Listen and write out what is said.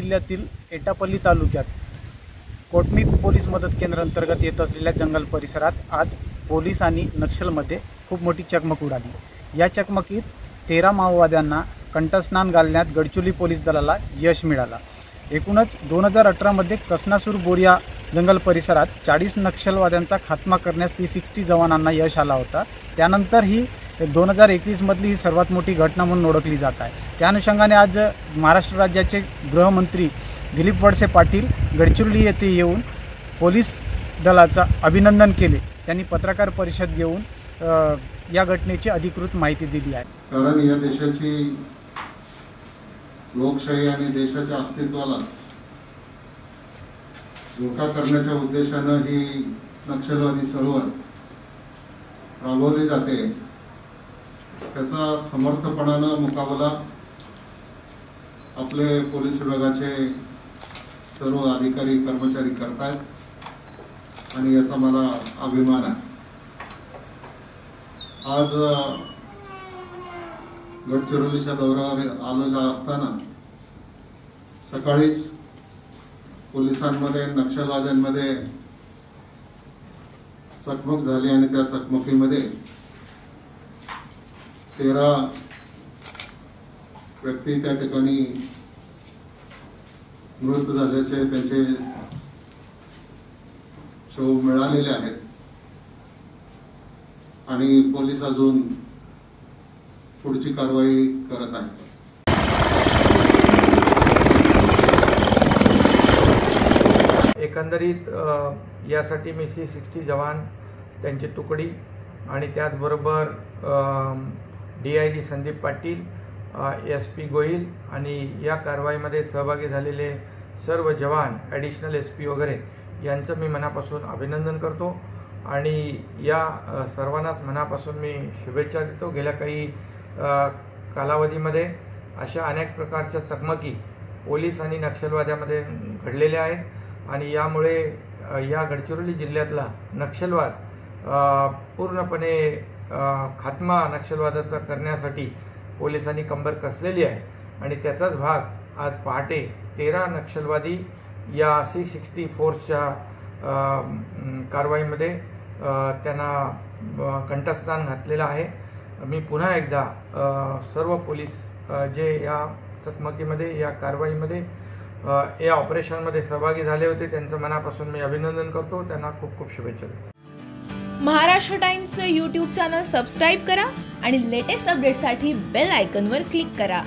जिल्ह्यातील एटापल्ली तालुक्यात कोटमी पोलीस मदत केंद्र अंतर्गत येत असलेल्या जंगल परिसरात आज पोलीस आणि नक्षलमध्ये खूप मोठी चकमक उडाली. या चकमकीत तेरा माओवाद्यांना कंठस्नान घालण्यात गडचोली पोलीस दलाला यश मिळालं. एकूणच दोन हजार अठरामध्ये कसनासूर बोरिया जंगल परिसरात चाळीस नक्षलवाद्यांचा खात्मा करण्यास सी सिक्स्टी जवानांना यश आला होता. त्यानंतर ही दोन हजार एकवीसमधली ही सर्वात मोठी घटना म्हणून ओळखली जात आहे. त्या अनुषंगाने आज महाराष्ट्र राज्याचे गृहमंत्री दिलीप वडसे पाटील गडचिरोली येथे येऊन पोलीस दलाचं अभिनंदन केले. त्यांनी पत्रकार परिषद घेऊन या घटनेची अधिकृत माहिती दिली आहे. कारण या देशाची लोकशाही आणि देशाच्या अस्तित्वाला धोका करण्याच्या उद्देशानं ही नक्षलवादी चळवळ राबवली जाते. त्याचा समर्थपणानं मुकाबला आपले पोलीस विभागाचे सर्व अधिकारी कर्मचारी करतायत आणि याचा मला अभिमान आहे. आज गडचिरोलीच्या दौऱ्यावर आलेला असताना सकाळीच पोलिसांमध्ये नक्षलवाद्यांमध्ये चकमक झाली आणि त्या चकमकीमध्ये तेरा व्यक्ती त्या ठिकाणी मृत झाल्याचे त्यांचे शव मिळालेले आहेत. आणि पोलीस अजून पुढची कारवाई करत आहेत. एकंदरीत यासाठी मी सी सिक्स्टी जवान त्यांची तुकडी आणि त्याचबरोबर D I G Sandeep Patil S P Goyal आणि या कारवाईमध्ये सहभागी झालेले सर्व जवान ॲडिशनल एस पी वगैरे यांचं मी मनापासून अभिनंदन करतो आणि या सर्वांनाच मनापासून मी शुभेच्छा देतो. गेल्या काही कालावधीमध्ये अशा अनेक प्रकारच्या चकमकी पोलीस आणि नक्षलवाद्यामध्ये घडलेल्या आहेत आणि यामुळे या गडचिरोली जिल्ह्यातला नक्षलवाद पूर्णपणे खात्मा नक्षलवादाचा करण्यासाठी पोलिसांनी कंबर कसलेली आहे? आणि त्याचाच भाग आज पहाटे तेरा नक्षलवादी या सी सिक्स्टी फोर्सच्या कारवाईमध्ये त्यांना कंठस्थान घातलेलं आहे. मी पुन्हा एकदा सर्व पोलीस जे या चकमकीमध्ये या कारवाईमध्ये या ऑपरेशनमध्ये सहभागी झाले होते त्यांचं मनापासून मी अभिनंदन करतो. त्यांना खूप खूप शुभेच्छा देतो. महाराष्ट्र टाइम्सचं यूट्यूब चॅनल सबस्क्राईब करा आणि लेटेस्ट अपडेटसाठी बेल आयकनवर क्लिक करा.